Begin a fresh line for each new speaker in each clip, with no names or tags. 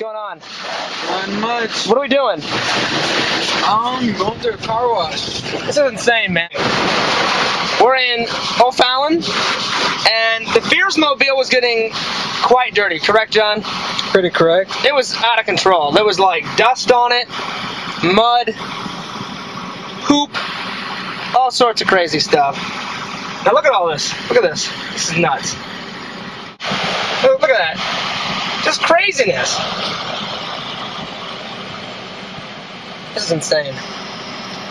going on?
Not much.
What are we doing?
Um, going through a car wash.
This is insane, man. We're in O'Fallon, and the Fears Mobile was getting quite dirty, correct, John?
Pretty correct.
It was out of control. There was like dust on it, mud, poop, all sorts of crazy stuff. Now look at all this. Look at this. This is nuts. Look at that. Just craziness. This is insane.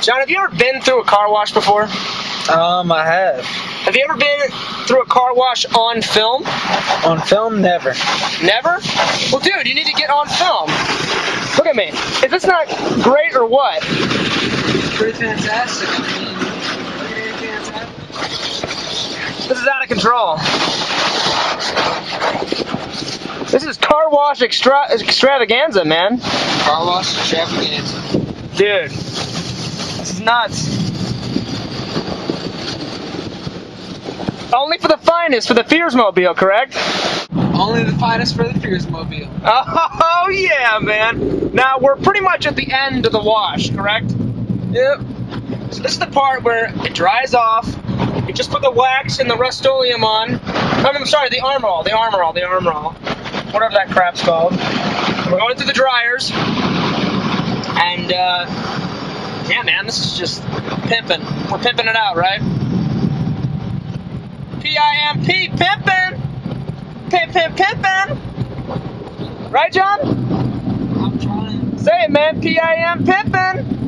John, have you ever been through a car wash before?
Um, I have.
Have you ever been through a car wash on film?
On film, never.
Never? Well, dude, you need to get on film. Look at me. Is this not great or what?
It's Pretty fantastic. I mean, look at anything that's happening.
This is out of control. This is car wash extra- extravaganza, man.
Car wash extravaganza.
Dude, this is nuts. Only for the finest for the Fears Mobile, correct?
Only the finest for the Fears Mobile.
Oh, yeah, man. Now, we're pretty much at the end of the wash, correct?
Yep.
So this is the part where it dries off. You just put the wax and the Rust-Oleum on. I mean, I'm sorry, the Armor All, the Armor All, the Armor All. Whatever that crap's called. We're going through the dryers. And, uh, yeah, man, this is just pimping. We're pimping it out, right? P-I-M-P, pimping! Pimp, pimp, pimping! Right, John?
I'm trying.
Say it, man. P-I-M pimping.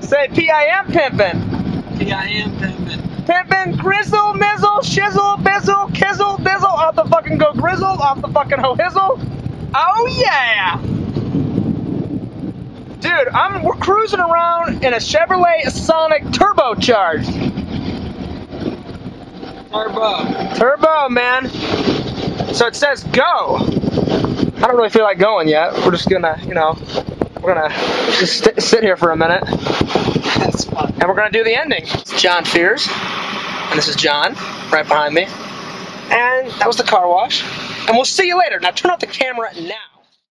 Say P-I-M pimping.
P.I.M. pimpin'.
Pimpin', grizzle, mizzle, shizzle, bizzle, off the fucking go grizzle, off the fucking ho hizzle. Oh yeah! Dude, I'm we're cruising around in a Chevrolet Sonic turbocharged.
Turbo.
Turbo, man. So it says go. I don't really feel like going yet. We're just gonna, you know, we're gonna just st- sit here for a minute
That's fun.
and we're gonna do the ending. It's John Fears, and this is John right behind me. And that was the car wash. And we'll see you later. Now turn off the camera now.